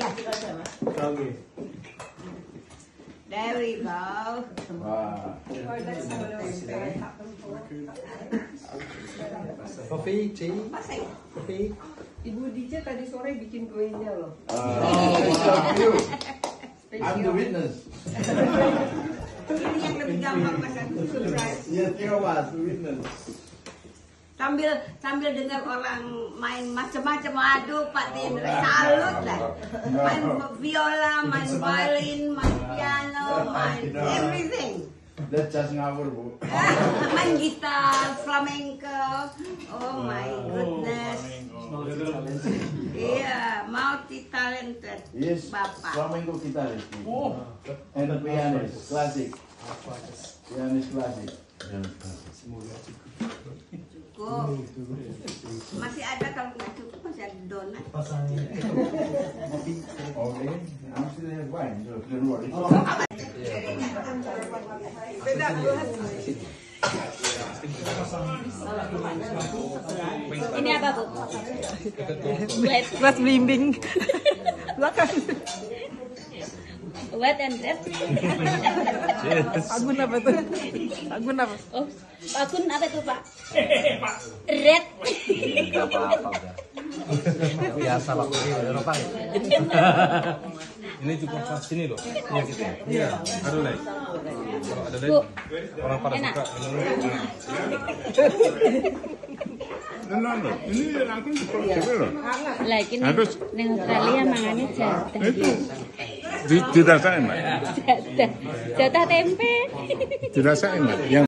Okay. There we go. Wah. Coffee, tea, coffee. Ibu DJ tadi sore bikin kuenya loh. Oh, you. I'm the witness. Ini yang lebih gampang pasang surprise. Yes, you was the witness. Sambil sambil dengar orang main macam-macam aduh Pak Tindra salut lah. Main viola, main violin, main piano, main everything. That's just ngawur, Bu. main gitar, flamenco. Oh my goodness. Iya, multi talented. Yes, Bapak. flamenco guitarist. Oh. And pianist, classic. Pianist classic. Cukup. Masih ada kalau nggak cukup masih ada donat. Wine. Ini apa bu? Mas blimbing. Belakang. Wet and red. Agun apa tuh? Agun apa? Oh, akun apa tuh pak? Red. Biasa ini ada Eropa ya? Ini cukup pas sini loh. Iya gitu ya. Iya. Aduh lek. Kalau ada Bu, orang pada Enak. suka minum. Nando, ini langsung diproses loh. lagi nih, Australia mangannya jatah. Dirasain, Mbak. Jatah, jatah tempe. Dirasain, Mbak. Yang